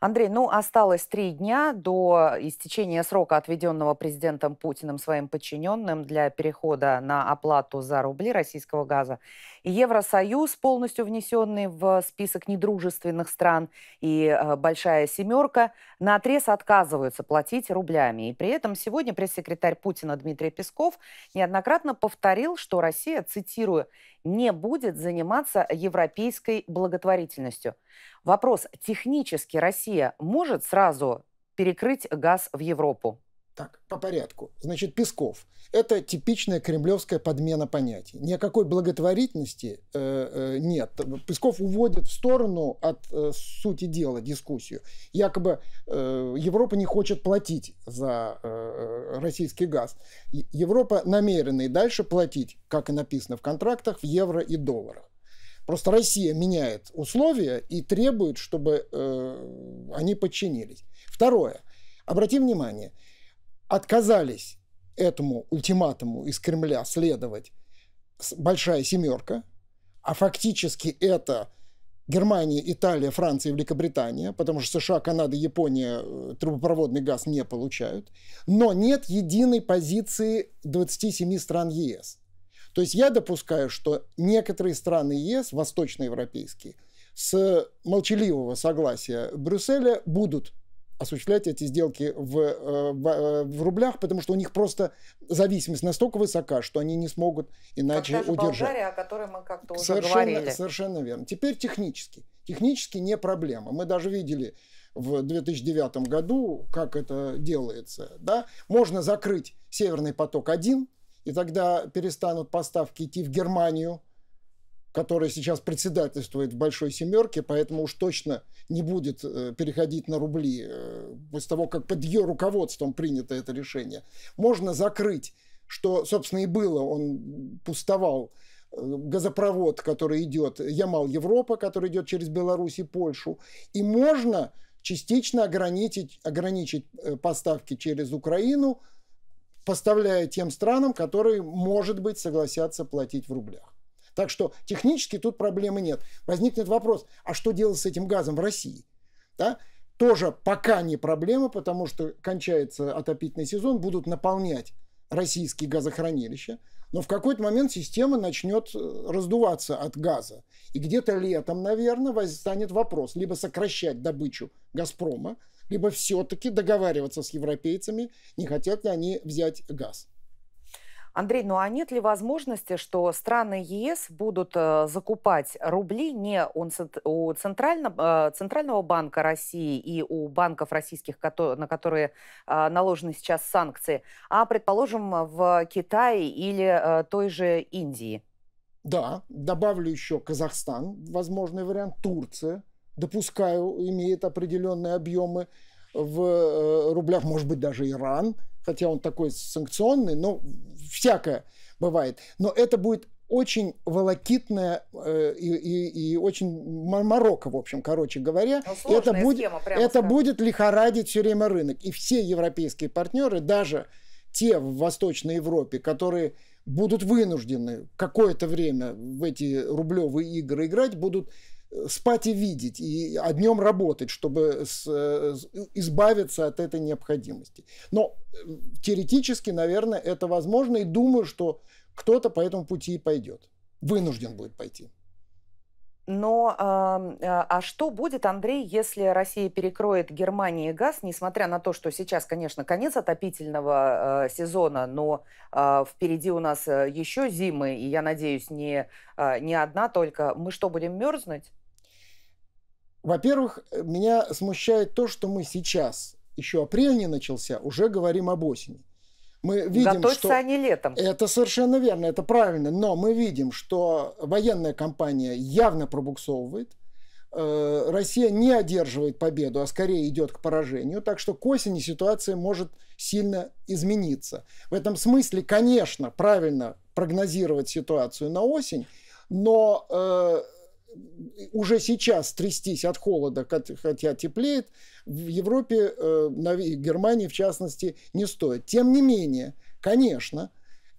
Андрей, ну осталось три дня до истечения срока, отведенного президентом Путиным своим подчиненным для перехода на оплату за рубли российского газа. И Евросоюз, полностью внесенный в список недружественных стран, и э, Большая Семерка на отрез отказываются платить рублями. И при этом сегодня пресс-секретарь Путина Дмитрий Песков неоднократно повторил, что Россия, цитирую, не будет заниматься европейской благотворительностью. Вопрос, технически Россия может сразу перекрыть газ в Европу? Так, по порядку. Значит, Песков. Это типичная кремлевская подмена понятий. Ни о какой благотворительности э, э, нет. Песков уводит в сторону от э, сути дела дискуссию. Якобы э, Европа не хочет платить за э, российский газ. Европа намерена и дальше платить, как и написано в контрактах, в евро и долларах. Просто Россия меняет условия и требует, чтобы э, они подчинились. Второе. Обратим внимание – отказались этому ультиматуму из Кремля следовать большая семерка, а фактически это Германия, Италия, Франция и Великобритания, потому что США, Канада, Япония э, трубопроводный газ не получают, но нет единой позиции 27 стран ЕС. То есть я допускаю, что некоторые страны ЕС, восточноевропейские, с молчаливого согласия Брюсселя будут осуществлять эти сделки в, э, в, э, в рублях, потому что у них просто зависимость настолько высока, что они не смогут иначе как удержать. Болгария, о которой мы как-то уже совершенно, говорили. Совершенно верно. Теперь технически. Технически не проблема. Мы даже видели в 2009 году, как это делается. Да? Можно закрыть Северный поток-1, и тогда перестанут поставки идти в Германию, которая сейчас председательствует в Большой Семерке, поэтому уж точно не будет э, переходить на рубли э, после того, как под ее руководством принято это решение. Можно закрыть, что, собственно, и было, он пустовал, э, газопровод, который идет, Ямал-Европа, который идет через Беларусь и Польшу. И можно частично ограничить, ограничить поставки через Украину, поставляя тем странам, которые, может быть, согласятся платить в рублях. Так что технически тут проблемы нет. Возникнет вопрос, а что делать с этим газом в России? Да? Тоже пока не проблема, потому что кончается отопительный сезон, будут наполнять российские газохранилища, но в какой-то момент система начнет э, раздуваться от газа. И где-то летом, наверное, возникнет вопрос, либо сокращать добычу «Газпрома», либо все-таки договариваться с европейцами, не хотят ли они взять газ. Андрей, ну а нет ли возможности, что страны ЕС будут э, закупать рубли не у Центрального, э, Центрального банка России и у банков российских, на которые э, наложены сейчас санкции, а, предположим, в Китае или той же Индии? Да, добавлю еще Казахстан, возможный вариант, Турция, допускаю, имеет определенные объемы в рублях, может быть, даже Иран – хотя он такой санкционный, но всякое бывает. Но это будет очень волокитная э, и, и, и очень Марокко, в общем, короче говоря. Ну, это будет, схема, это будет лихорадить все время рынок. И все европейские партнеры, даже те в Восточной Европе, которые будут вынуждены какое-то время в эти рублевые игры играть, будут спать и видеть, и а днем работать, чтобы с, избавиться от этой необходимости. Но э, теоретически, наверное, это возможно, и думаю, что кто-то по этому пути и пойдет. Вынужден будет пойти. Но а, а что будет, Андрей, если Россия перекроет Германии газ, несмотря на то, что сейчас, конечно, конец отопительного э, сезона, но э, впереди у нас еще зимы, и я надеюсь, не, э, не одна только. Мы что, будем мерзнуть? Во-первых, меня смущает то, что мы сейчас, еще апрель не начался, уже говорим об осени. Мы видим, Готовятся что они летом. Это совершенно верно, это правильно. Но мы видим, что военная кампания явно пробуксовывает. Э, Россия не одерживает победу, а скорее идет к поражению. Так что к осени ситуация может сильно измениться. В этом смысле, конечно, правильно прогнозировать ситуацию на осень, но э, уже сейчас трястись от холода, хотя теплеет, в Европе, э, в Германии в частности, не стоит. Тем не менее, конечно,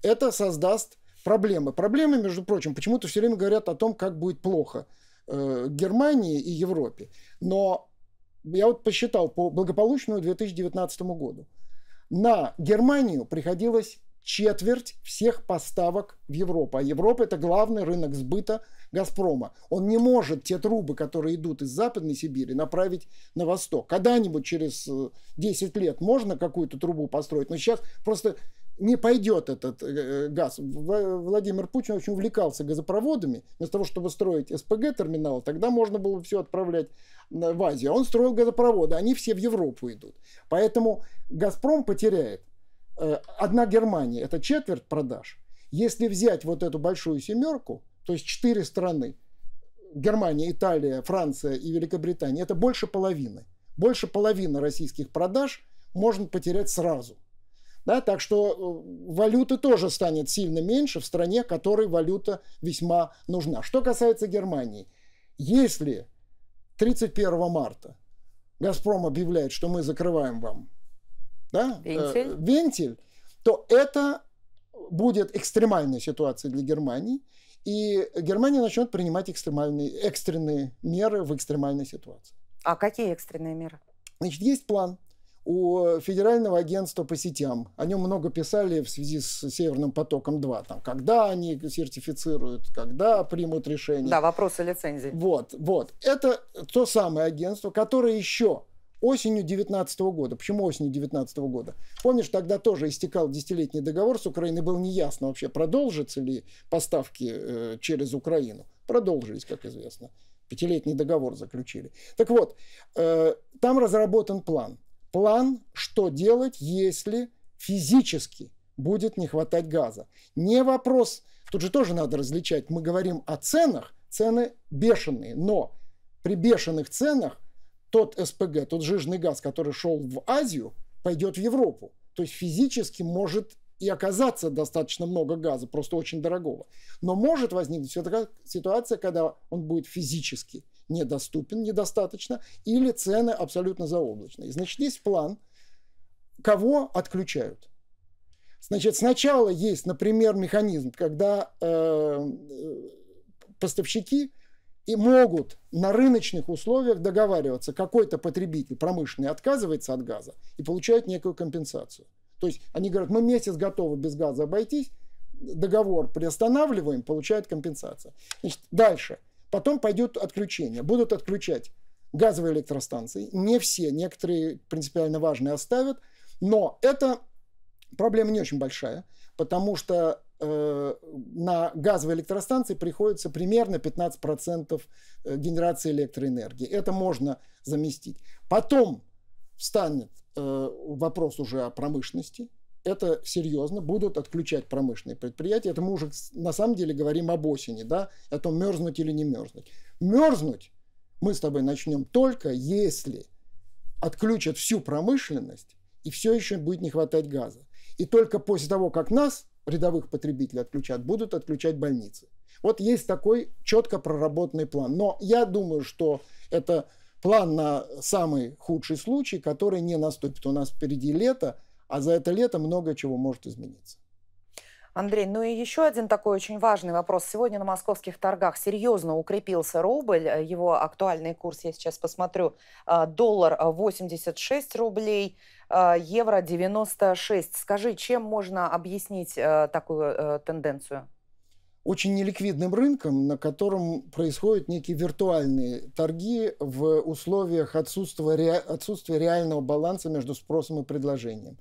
это создаст проблемы. Проблемы, между прочим, почему-то все время говорят о том, как будет плохо э, Германии и Европе. Но я вот посчитал по благополучному 2019 году, на Германию приходилось четверть всех поставок в Европу. А Европа – это главный рынок сбыта «Газпрома». Он не может те трубы, которые идут из Западной Сибири, направить на восток. Когда-нибудь через 10 э, лет можно какую-то трубу построить, но сейчас просто не пойдет этот э, газ. Владимир Путин очень увлекался газопроводами. Вместо того, чтобы строить СПГ-терминал, тогда можно было все отправлять в Азию. А он строил газопроводы, они все в Европу идут. Поэтому «Газпром» потеряет. Э, одна Германия – это четверть продаж. Если взять вот эту большую семерку, то есть четыре страны, Германия, Италия, Франция и Великобритания, это больше половины. Больше половины российских продаж можно потерять сразу – да, так что э, валюты тоже станет сильно меньше в стране, которой валюта весьма нужна. Что касается Германии, если 31 марта Газпром объявляет, что мы закрываем вам да, вентиль. Э, вентиль, то это будет экстремальная ситуация для Германии, и Германия начнет принимать экстремальные, экстренные меры в экстремальной ситуации. А какие экстренные меры? Значит, есть план – у Федерального агентства по сетям. О нем много писали в связи с Северным потоком-2. Там, когда они сертифицируют, когда примут решение. Да, вопросы лицензии. Вот, вот. Это то самое агентство, которое еще осенью 2019 года. Почему осенью 2019 года? Помнишь, тогда тоже истекал десятилетний договор с Украиной, было неясно вообще, продолжатся ли поставки э, через Украину. Продолжились, как известно. Пятилетний договор заключили. Так вот, э, там разработан план – план, что делать, если физически будет не хватать газа. Не вопрос, тут же тоже надо различать, мы говорим о ценах, цены бешеные, но при бешеных ценах тот СПГ, тот жирный газ, который шел в Азию, пойдет в Европу. То есть физически может и оказаться достаточно много газа, просто очень дорогого. Но может возникнуть ситуация, когда он будет физически недоступен недостаточно, или цены абсолютно заоблачные. Значит, есть план, кого отключают. Значит, сначала есть, например, механизм, когда э, поставщики и могут на рыночных условиях договариваться, какой-то потребитель промышленный отказывается от газа и получает некую компенсацию. То есть они говорят, мы месяц готовы без газа обойтись, договор приостанавливаем, получают компенсацию. Значит, дальше – Потом пойдет отключение. Будут отключать газовые электростанции. Не все, некоторые принципиально важные оставят. Но эта проблема не очень большая, потому что на газовые электростанции приходится примерно 15% э, генерации электроэнергии. Это можно заместить. Потом встанет э, вопрос уже о промышленности, это серьезно, будут отключать промышленные предприятия. Это мы уже на самом деле говорим об осени, да, о том, мерзнуть или не мерзнуть. Мерзнуть мы с тобой начнем только если отключат всю промышленность, и все еще будет не хватать газа. И только после того, как нас, рядовых потребителей, отключат, будут отключать больницы. Вот есть такой четко проработанный план. Но я думаю, что это план на самый худший случай, который не наступит. У нас впереди лето, а за это лето много чего может измениться. Андрей, ну и еще один такой очень важный вопрос. Сегодня на московских торгах серьезно укрепился рубль. Его актуальный курс, я сейчас посмотрю, а, доллар 86 рублей, а, евро 96. Скажи, чем можно объяснить а, такую тенденцию? очень неликвидным рынком, на котором происходят некие виртуальные торги в условиях отсутствия, отсутствия реального баланса между спросом и предложением.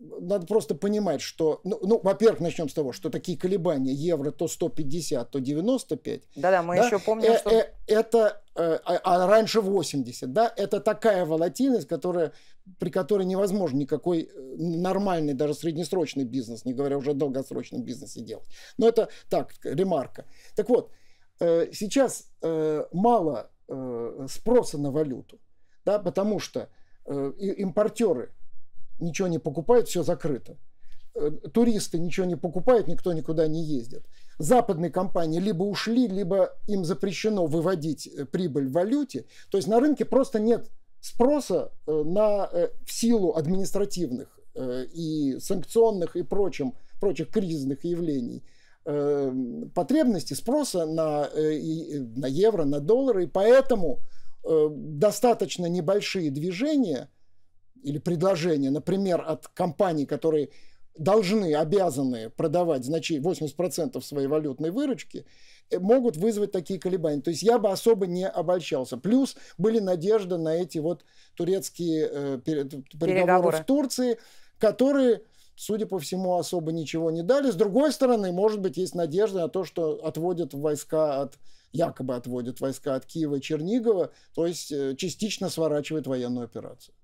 Надо просто понимать, что, ну, ну во-первых, начнем с того, что такие колебания евро то 150, то 95. Да-да, мы да, еще помним, э, что... Э, это, э, а, а раньше 80, да, это такая волатильность, которая, при которой невозможно никакой э, нормальный, даже среднесрочный бизнес, не говоря уже о долгосрочном бизнесе делать. Но это так, ремарка. Так вот, э, сейчас э, мало э, спроса на валюту, да, потому что э, импортеры ничего не покупают, все закрыто. Э, туристы ничего не покупают, никто никуда не ездит. Западные компании либо ушли, либо им запрещено выводить э, прибыль в валюте. То есть на рынке просто нет спроса э, на, в силу административных и санкционных и прочим, прочих кризисных явлений потребности спроса на, на евро, на доллары. И поэтому достаточно небольшие движения или предложения, например, от компаний, которые должны, обязаны продавать значит, 80% своей валютной выручки, э, могут вызвать такие колебания. То есть я бы особо не обольщался. Плюс были надежды на эти вот турецкие э, переговоры, переговоры в Турции, которые судя по всему, особо ничего не дали. С другой стороны, может быть, есть надежда на то, что отводят войска от якобы отводят войска от Киева и Чернигова, то есть э, частично сворачивает военную операцию.